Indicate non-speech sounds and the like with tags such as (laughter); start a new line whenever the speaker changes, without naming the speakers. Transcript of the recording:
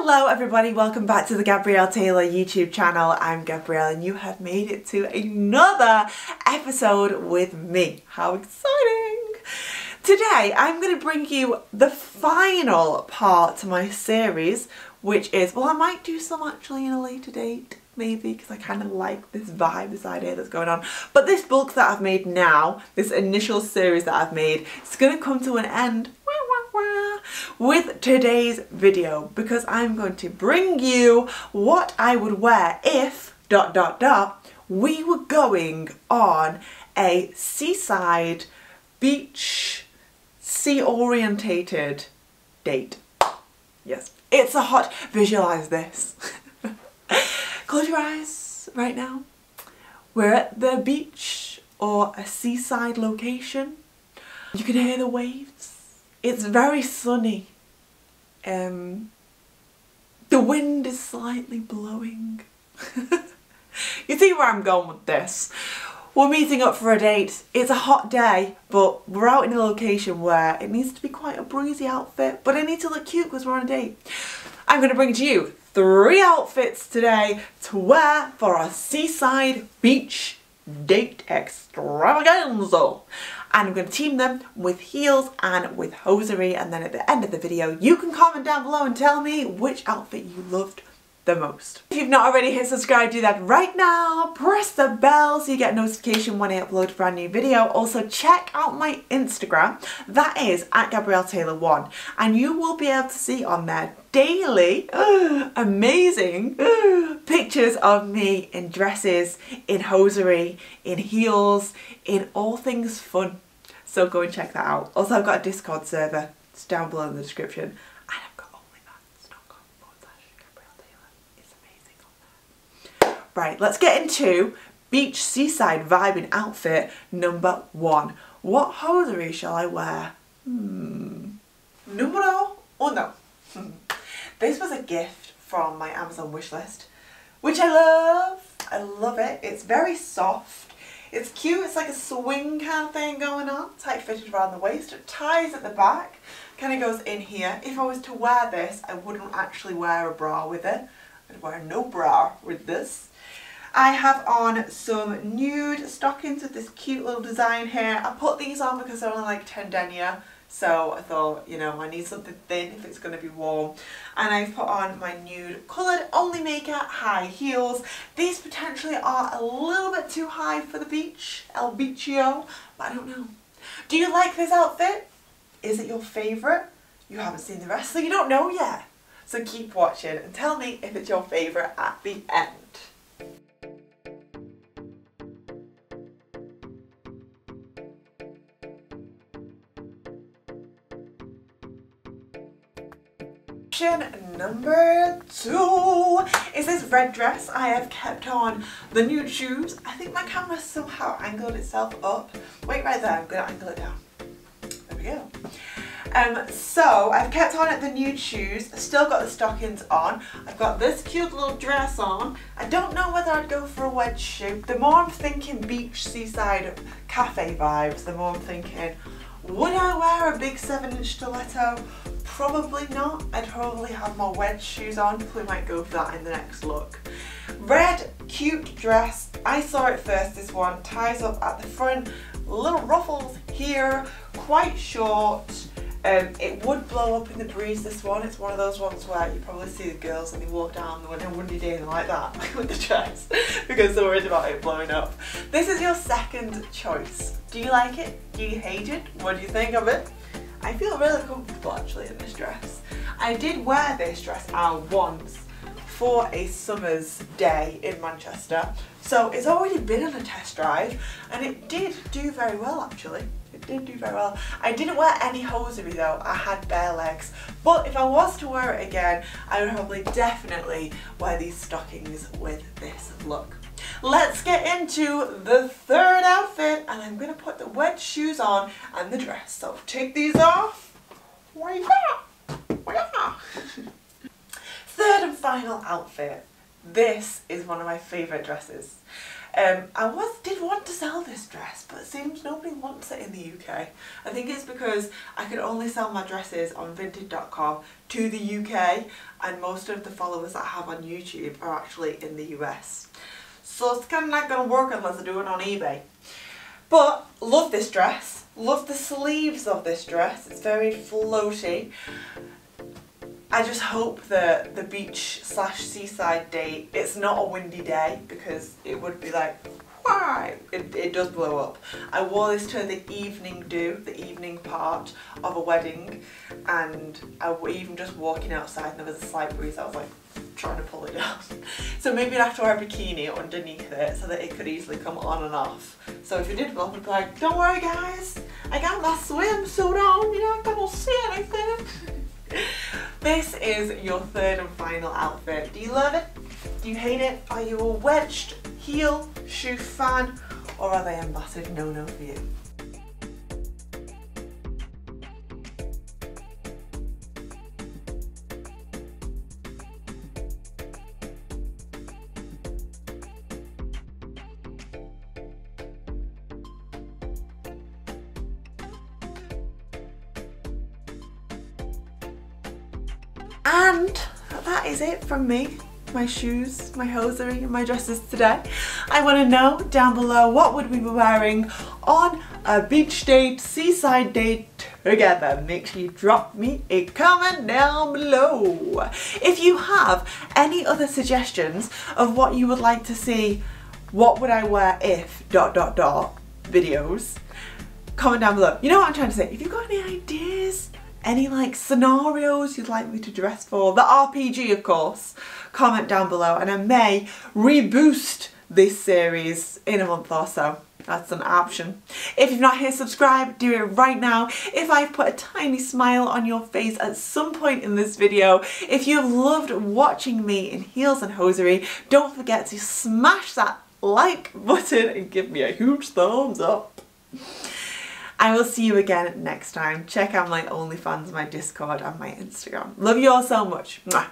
Hello everybody, welcome back to the Gabrielle Taylor YouTube channel. I'm Gabrielle and you have made it to another episode with me. How exciting! Today I'm going to bring you the final part to my series which is, well I might do some actually in a later date maybe because I kind of like this vibe, this idea that's going on. But this book that I've made now, this initial series that I've made, it's going to come to an end with today's video because I'm going to bring you what I would wear if dot dot dot we were going on a seaside beach sea orientated date. Yes, it's a hot visualize this. (laughs) Close your eyes right now. We're at the beach or a seaside location. You can hear the waves it's very sunny. Um, the wind is slightly blowing. (laughs) you see where I'm going with this. We're meeting up for a date. It's a hot day, but we're out in a location where it needs to be quite a breezy outfit, but I need to look cute because we're on a date. I'm going to bring to you three outfits today to wear for our seaside beach date extravaganza and I'm going to team them with heels and with hosiery. And then at the end of the video you can comment down below and tell me which outfit you loved the most. If you've not already hit subscribe, do that right now. Press the bell so you get notification when I upload a brand new video. Also check out my Instagram, that is at Gabrielle Taylor 1 and you will be able to see on there daily uh, (gasps) amazing uh, (gasps) pictures of me in dresses, in hosiery, in heels, in all things fun. So go and check that out. Also I've got a Discord server, it's down below in the description Right, let's get into beach seaside vibing outfit number one. What hosiery shall I wear? Hmm. Numero uno. (laughs) this was a gift from my Amazon wishlist, which I love. I love it. It's very soft. It's cute. It's like a swing kind of thing going on. Tight fitted around the waist. It ties at the back. Kind of goes in here. If I was to wear this, I wouldn't actually wear a bra with it. I'd wear no bra with this. I have on some nude stockings with this cute little design here. I put these on because they're only like 10 denier. So I thought, you know, I need something thin if it's going to be warm. And I've put on my nude coloured Onlymaker high heels. These potentially are a little bit too high for the beach, El Beachio, but I don't know. Do you like this outfit? Is it your favourite? You haven't seen the rest, so you don't know yet. So keep watching and tell me if it's your favourite at the end. number two is this red dress. I have kept on the nude shoes. I think my camera somehow angled itself up. Wait right there, I'm to angle it down. Um, so I've kept on at the nude shoes, still got the stockings on. I've got this cute little dress on. I don't know whether I'd go for a wedge shoe. The more I'm thinking beach, seaside, cafe vibes, the more I'm thinking, would I wear a big seven inch stiletto? Probably not. I'd probably have my wedge shoes on. We might go for that in the next look. Red, cute dress. I saw it first, this one. Ties up at the front. Little ruffles here. Quite short. Um, it would blow up in the breeze, this one. It's one of those ones where you probably see the girls and they walk down the a windy day like that (laughs) with the dress (laughs) because they're worried about it blowing up. This is your second choice. Do you like it? Do you hate it? What do you think of it? I feel really comfortable actually in this dress. I did wear this dress out once for a summer's day in Manchester. So it's already been on a test drive and it did do very well actually. It did do very well. I didn't wear any hosiery though, I had bare legs. But if I was to wear it again, I would probably definitely wear these stockings with this look. Let's get into the third outfit and I'm going to put the wedge shoes on and the dress. So take these off. (laughs) Third and final outfit. This is one of my favourite dresses. Um, I was did want to sell this dress, but it seems nobody wants it in the UK. I think it's because I could only sell my dresses on vinted.com to the UK, and most of the followers that I have on YouTube are actually in the US. So it's kind of not going to work unless I do it on eBay. But love this dress. Love the sleeves of this dress. It's very floaty. I just hope that the beach slash seaside day, it's not a windy day because it would be like, why? It, it does blow up. I wore this to the evening do, the evening part of a wedding and I even just walking outside and there was a slight breeze, I was like trying to pull it down. (laughs) So maybe I'd have to wear a bikini underneath it so that it could easily come on and off. So if you did up, I'd be like, don't worry guys, I got my swimsuit on, see anything. This is your third and final outfit. Do you love it? Do you hate it? Are you a wedged heel shoe fan? Or are they a massive no-no for you? And that is it from me. My shoes, my hosiery, my dresses today. I want to know down below what would we be wearing on a beach date, seaside date together. Make sure you drop me a comment down below. If you have any other suggestions of what you would like to see, what would I wear if dot dot dot videos, comment down below. You know what I'm trying to say? If you've got any ideas, any like scenarios you'd like me to dress for, the RPG of course, comment down below and I may reboost this series in a month or so. That's an option. If you've not hit subscribe, do it right now. If I've put a tiny smile on your face at some point in this video, if you've loved watching me in heels and hosiery, don't forget to smash that like button and give me a huge thumbs up. I will see you again next time. Check out my OnlyFans, my Discord and my Instagram. Love you all so much. Mwah.